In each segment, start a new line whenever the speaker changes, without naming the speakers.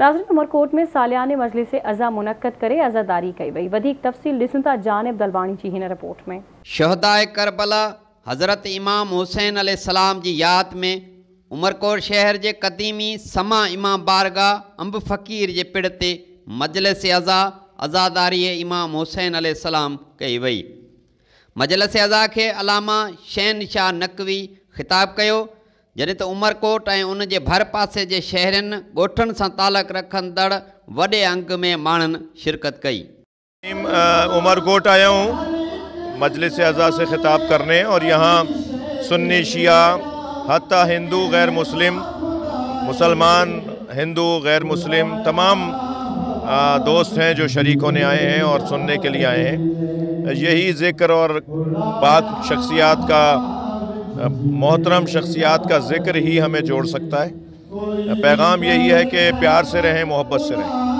नाज़रीन, उमरकोट में सालियाने मजलिस अज़ा मुनक़द करे, अज़ादारी कई वई। वधीक तफ़सील ॾिसूं जानिब दलवाणी जी हिन रिपोर्ट में।
शहदाए करबला हज़रत इमाम हुसैन सलाम जी यादि में उमरकोट शहर जे क़दीमी समा इमाम बारगाह, अंब फ़कीर जे पिण ते मजलिस अज़ा, अज़ादारी इमाम हुसैन सलाम कई वई। मजलिस अज़ा खे अलामा शहन शाह नकवी ख़िताब कयो। जॾहिं त उमरकोट ऐं उन भर पासे जे शहरनि, ॻोठनि सां तालुक़ रखंदड़ वॾे अंग में माण्हुनि शिरकत कई।
उमरकोट आया हूँ, मजलिस अज़ा से ख़िताब करने, और यहाँ सुन्नी, शिया हती हिंदू, गैर मुस्लिम, मुसलमान, हिंदू, गैर मुस्लिम, तमाम दोस्त हैं जो शरीक होने आए हैं और सुनने के लिए आए हैं। यही ज़िक्र और पाक शख्सियात का मोहतरम शख्सियात का ज़िक्र ही हमें जोड़ सकता है। पैगाम यही है कि प्यार से रहें, मोहब्बत से रहें।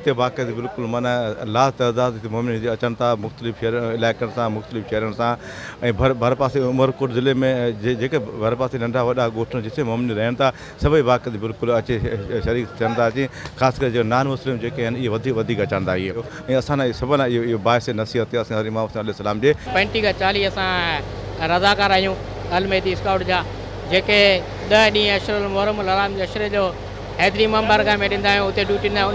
हिते बाक़ाइदे बिल्कुलु माना लाह तइदाद हिते मोमिन अचनि था मुख़्तलिफ़ शहर इलाइक़नि सां मुख़्तलिफ़ शहरनि सां भर भर पासे उमरकोट ज़िले में जेके भर पासे नंढा वॾा ॻोठ जिते मोमिन रहनि था सभई बाक़ाइदे बिल्कुलु अचे शरीक थियनि था अचे ख़ासि जो नान मुस्लिम जेके आहिनि था इहे ऐं असां सभिनी नसीहत असां इमाम सलाम जे।
पंटीह खां रज़ाकार आहियूं, अलमेदी स्काउट जा। जेके ॾह ॾींहं अशर जे अशरे जो हैदरी इमाम बारगाह में ॾींदा आहियूं ड्यूटी ॾींदा आहियूं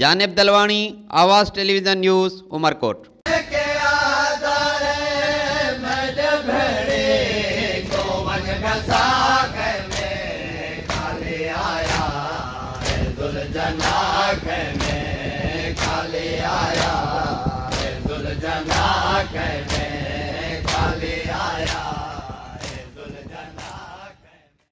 जानिब दलवाणी आवाज़ टेलीविज़न न्यूज़ उमरकोट
आया